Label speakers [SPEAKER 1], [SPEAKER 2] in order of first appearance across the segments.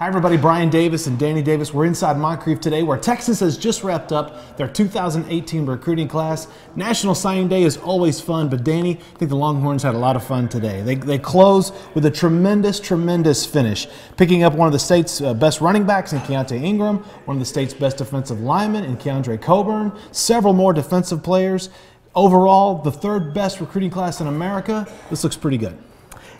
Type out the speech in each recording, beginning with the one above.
[SPEAKER 1] Hi, everybody. Brian Davis and Danny Davis. We're inside Moncrief today, where Texas has just wrapped up their 2018 recruiting class. National Signing Day is always fun, but Danny, I think the Longhorns had a lot of fun today. They, they close with a tremendous, tremendous finish, picking up one of the state's uh, best running backs in Keaontay Ingram, one of the state's best defensive linemen in Keondre Coburn, several more defensive players. Overall, the third best recruiting class in America. This looks pretty good.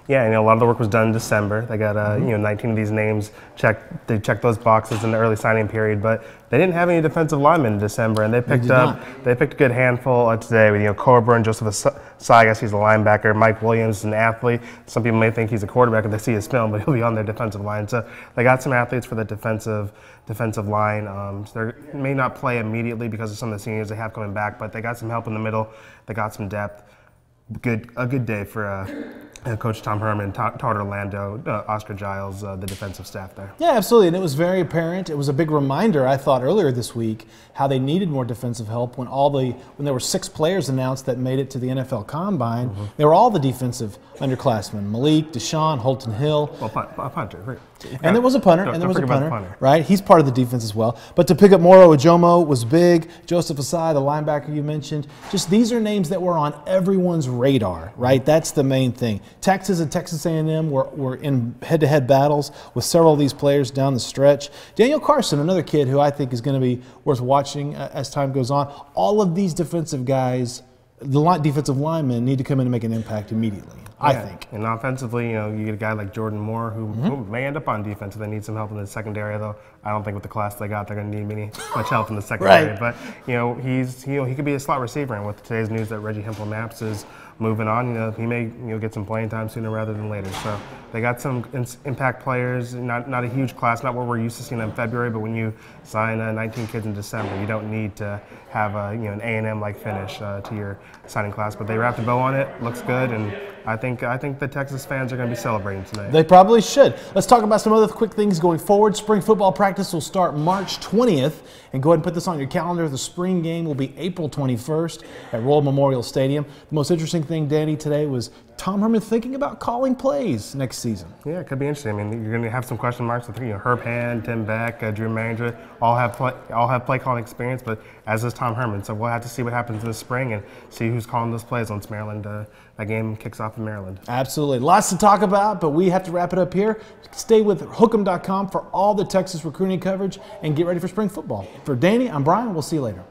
[SPEAKER 2] Yeah, you know, a lot of the work was done in December. They got, uh, you know, 19 of these names checked. They checked those boxes in the early signing period, but they didn't have any defensive linemen in December, and they picked
[SPEAKER 1] They
[SPEAKER 2] up.
[SPEAKER 1] not.
[SPEAKER 2] They picked a good handful uh, today with you know Coburn, Joseph Ossai, I guess he's a linebacker. Mike Williams is an athlete. Some people may think he's a quarterback if they see his film, but he'll be on their defensive line. So they got some athletes for the defensive defensive line. Um, so they may not play immediately because of some of the seniors they have coming back, but they got some help in the middle. They got some depth good a good day for uh, uh, Coach Tom Herman, Todd Todd Orlando, uh, Oscar Giles, uh, the defensive staff there.
[SPEAKER 1] Yeah, absolutely. And it was very apparent. It was a big reminder, I thought, earlier this week, how they needed more defensive help when all the when there were six players announced that made it to the NFL Combine.
[SPEAKER 2] Mm-hmm.
[SPEAKER 1] They were all the defensive underclassmen: Malik, DeShon, Holton Hill.
[SPEAKER 2] Well, punt, a punter.
[SPEAKER 1] And there was a punter, and there was a punter,
[SPEAKER 2] punter.
[SPEAKER 1] right? He's part of the defense as well. But to pick up Moro Ojomo was big. Joseph Ossai, the linebacker you mentioned. Just these are names that were on everyone's radar, right? That's the main thing. Texas and Texas A&M were, were in head-to-head battles with several of these players down the stretch. Daniel Carson, another kid who I think is going to be worth watching uh, as time goes on. All of these defensive guys, the defensive linemen, need to come in and make an impact immediately. I think.
[SPEAKER 2] And offensively, you know, you get a guy like Jordan Moore who, who may end up on defense if they need some help in the secondary. Though I don't think with the class they got, they're going to need many much help in the secondary.
[SPEAKER 1] Right.
[SPEAKER 2] But you know, he's he, he could be a slot receiver. And with today's news that Reggie Hemphill-Mapps is moving on, you know, he may you know get some playing time sooner rather than later. So they got some in, impact players. Not not a huge class, not what we're used to seeing in February. But when you sign uh, 19 kids in December, you don't need to have a you know an A&M like finish uh, to your signing class. But they wrapped a bow on it. Looks good, and I think I think the Texas fans are going to be celebrating tonight.
[SPEAKER 1] They probably should. Let's talk about some other quick things going forward. Spring football practice will start March 20th. And go ahead and put this on your calendar. The spring game will be April 21st at Royal Memorial Stadium. The most interesting thing, Danny, today was Tom Herman thinking about calling plays next season.
[SPEAKER 2] Yeah, it could be interesting. I mean, you're going to have some question marks with you know Herb Hand, Tim Beck, uh, Drew Mehringer, all have play, all have play calling experience, but as does Tom Herman. So we'll have to see what happens in the spring and see who's calling those plays once Maryland uh, that game kicks off in Maryland.
[SPEAKER 1] Absolutely. Lots to talk about, but we have to wrap it up here. Stay with hookem.com for all the Texas recruiting coverage and get ready for spring football. For Danny, I'm Brian. We'll see you later.